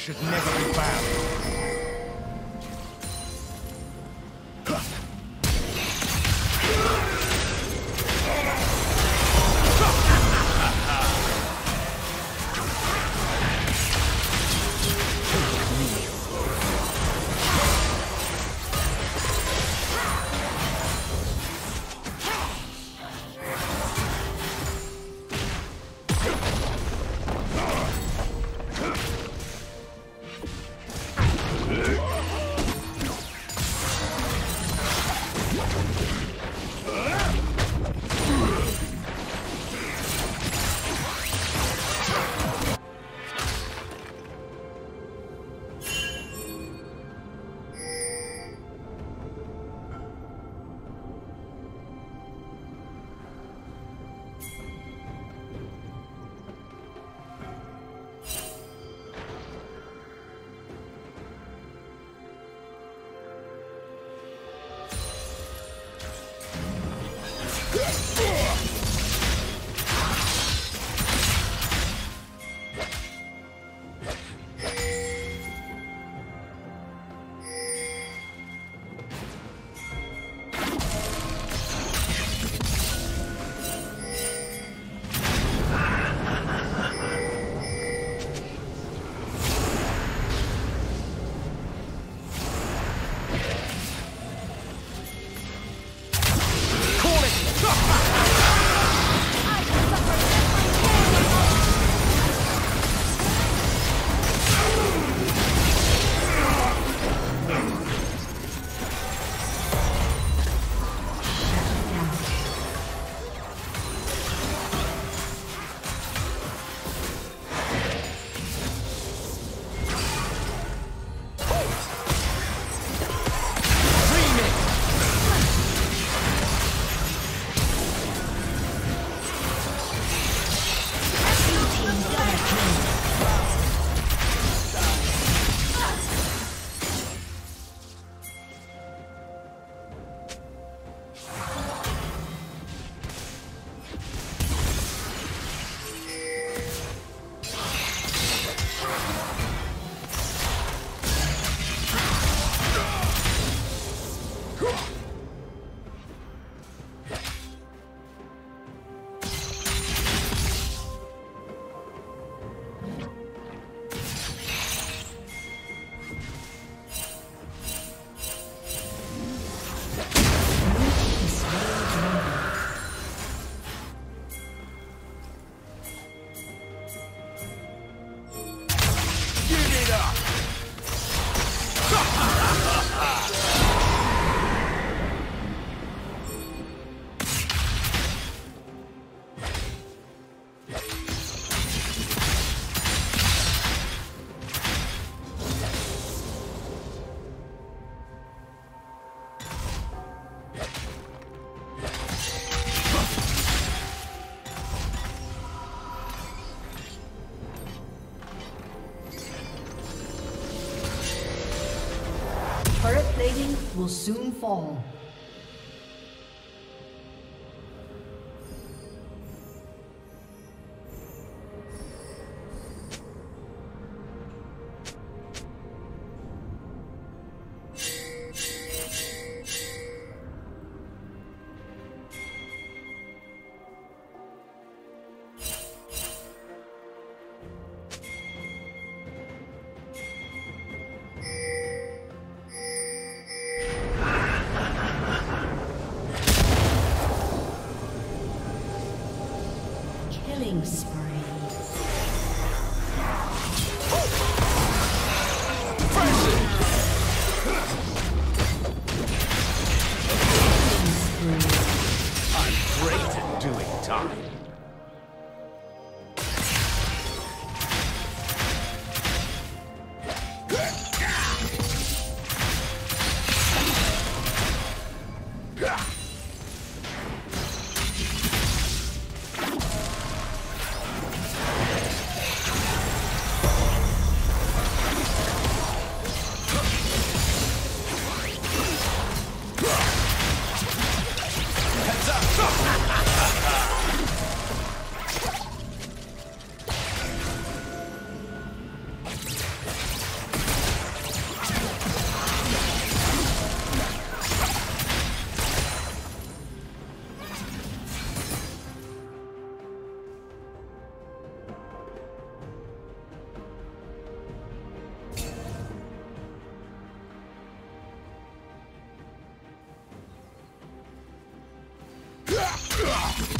Should never be bound. Soon fall. Ugh!